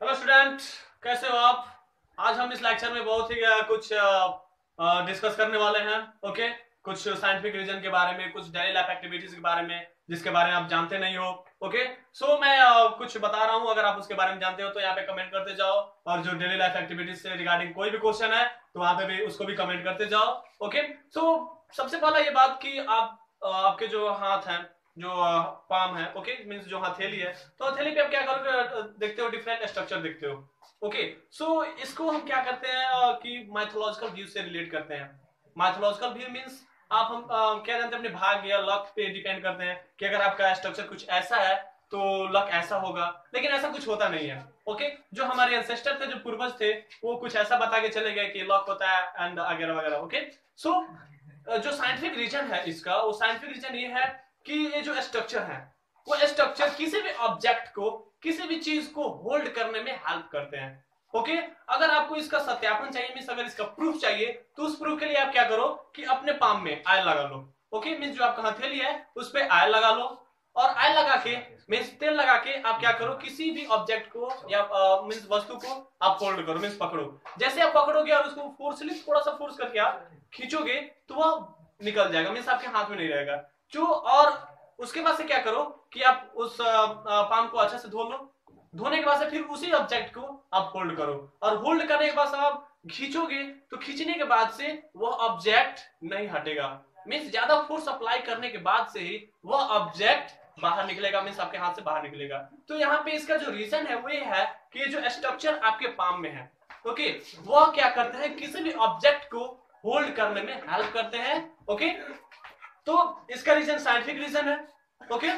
Hello student कैसे हो आप? आज हम इस लेक्चर में बहुत ही कुछ डिस्कस करने वाले हैं ओके कुछ साइंटिफिक रीजन के बारे में कुछ डेली लाइफ एक्टिविटीज़ के बारे में जिसके बारे में आप जानते नहीं हो ओके सो so, मैं कुछ बता रहा हूँ अगर आप उसके बारे में जानते हो तो यहाँ पे कमेंट करते जाओ। और जो डेली लाइफ एक्टिविटीज़ से रिगार्डिंग कोई भी क्वेश्चन है तो वहाँ पे भी उसको भी कमेंट करते जाओ ओके सो so, सबसे पहला ये बात कि आप आपके जो हाथ हैं जो पाम है ओके मींस जो हथेली है। तो हथेली पे आप क्या करोगे? देखते हो डिफरेंट स्ट्रक्चर देखते हो। ओके सो इसको हम क्या करते हैं कि माइथोलॉजिकल व्यू से रिलेट करते हैं। माइथोलॉजिकल व्यू मींस आप हम अ, क्या जानते हैं अपने भाग या लक पे डिपेंड करते हैं कि अगर आपका स्ट्रक्चर कुछ ऐसा है तो लक ऐसा होगा। लेकिन ऐसा कुछ होता नहीं है। ओके जो हमारे एंसेस्टर थे जो पूर्वज थे वो कुछ ऐसा बता के चले गए कि लक होता है एंड वगैरह वगैरह। ओके सो जो साइंटिफिक रीजन है इसका वो साइंटिफिक रीजन ये है कि ये जो स्ट्रक्चर है, वो स्ट्रक्चर किसी भी ऑब्जेक्ट को, किसी भी चीज़ को होल्ड करने में हेल्प करते हैं। ओके अगर आपको इसका सत्यापन चाहिए मीन्स अगर इसका प्रूफ चाहिए तो उस प्रूफ के लिए आप क्या करो कि अपने पाम में आयल लगा लो। ओके मीन्स जो आपका हथेली है, उस पर आयल लगा लो। और आयल लगा के मीन्स तेल लगा के आप क्या करो, किसी भी ऑब्जेक्ट को या मीन्स वस्तु को आप होल्ड करो मीन्स पकड़ो। जैसे आप पकड़ोगे और उसको फोर्सली थोड़ा सा फोर्स करके आप खींचोगे तो वह निकल जाएगा। मीन्स आपके हाथ में नहीं रहेगा। जो और उसके बाद से क्या करो कि आप उस पाम को अच्छे से धो लो। धोने के बाद से फिर उसी ऑब्जेक्ट को आप होल्ड करो। और होल्ड करने के बाद आप खींचोगे तो खींचने के बाद से वह ऑब्जेक्ट नहीं हटेगा। मीन्स ज़्यादा फोर्स अप्लाई करने के बाद से ही वह ऑब्जेक्ट बाहर निकलेगा मीन्स आपके हाथ से बाहर निकलेगा। तो यहाँ पे इसका जो रीजन है, वो ये है कि जो स्ट्रक्चर आपके पाम में है। ओके वह क्या करते हैं? किसी भी ऑब्जेक्ट को होल्ड करने में हेल्प करते हैं। ओके तो इसका रीजन साइंटिफिक रीजन है। ओके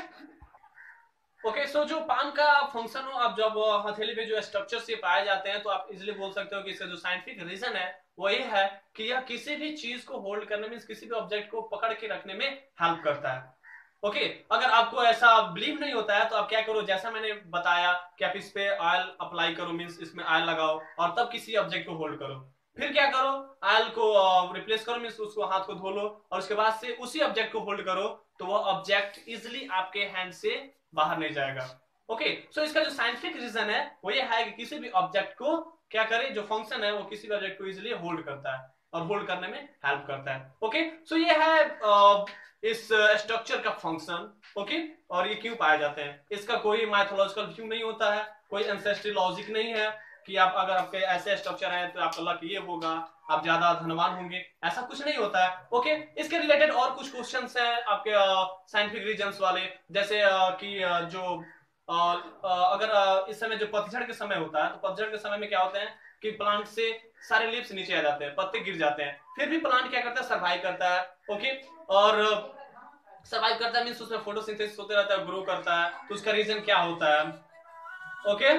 ओके सो जो पाम का फ़ंक्शन हो आप जब हथेली पे जो स्ट्रक्चर से पाए जाते हैं तो आप इजिली बोल सकते हो कि इसका जो साइंटिफिक रीजन है वो ये है कि यह किसी भी चीज़ को होल्ड करने में किसी भी ऑब्जेक्ट को पकड़ के रखने में हेल्प करता है। ओके okay, अगर आपको ऐसा बिलीव नहीं होता है तो आप क्या करो? जैसा मैंने बताया कि आप इस पे ऑयल अप्लाई करो मीन्स इसमें ऑयल लगाओ और तब किसी ऑब्जेक्ट को होल्ड करो। फिर क्या करो? आयल को रिप्लेस करो मीन्स उसको हाथ को धो लो और उसके बाद से उसी ऑब्जेक्ट को होल्ड करो तो वह ऑब्जेक्ट इजिली आपके हैंड से बाहर नहीं जाएगा। ओके okay, सो so इसका जो साइंटिफिक रीजन है वो ये है कि किसी भी ऑब्जेक्ट को क्या करे जो फ़ंक्शन है वो किसी भी ऑब्जेक्ट को इजिली होल्ड करता है और होल्ड करने में हेल्प करता है। Okay okay? सो so ये है uh, इस स्ट्रक्चर का फ़ंक्शन ओके और ये क्यों पाए जाते हैं? इसका कोई माइथोलॉजिकल व्यू नहीं होता है कोई एंसेस्ट्री लॉजिक नहीं है। कि आप अगर आपके ऐसे स्ट्रक्चर है तो आपका लक ये होगा आप ज़्यादा धनवान होंगे। ऐसा कुछ नहीं होता है ओके इसके रिलेटेड और कुछ क्वेश्चन है आपके साइंटिफिक रीजन वाले। जैसे कि जो uh, अगर इस समय जो पतझड़ के समय होता है तो पतझड़ के समय में क्या होता है कि प्लांट से सारे लिप्स नीचे आ जाते हैं पत्ते गिर जाते हैं। फिर भी प्लांट क्या करता है? सर्वाइव करता है ओके और सर्वाइव करता है मीन्स उसमें फोटोसिंथेसिस होते रहता है ग्रो करता है तो उसका रीजन क्या होता है ओके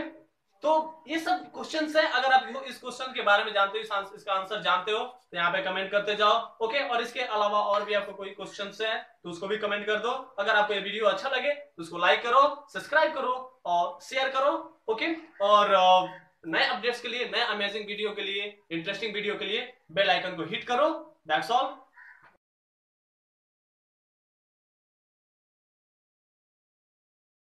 तो ये सब क्वेश्चन है। अगर आप इस क्वेश्चन के बारे में जानते हो इसका आंसर जानते हो तो यहाँ पे कमेंट करते जाओ ओके और इसके अलावा और भी आपको कोई क्वेश्चन है तो उसको भी कमेंट कर दो। अगर आपको ये वीडियो अच्छा लगे तो उसको लाइक करो सब्सक्राइब करो और शेयर करो ओके और नए अपडेट्स के लिए, नए अमेजिंग वीडियो के लिए इंटरेस्टिंग वीडियो के लिए बेल आइकन को हिट करो। That's all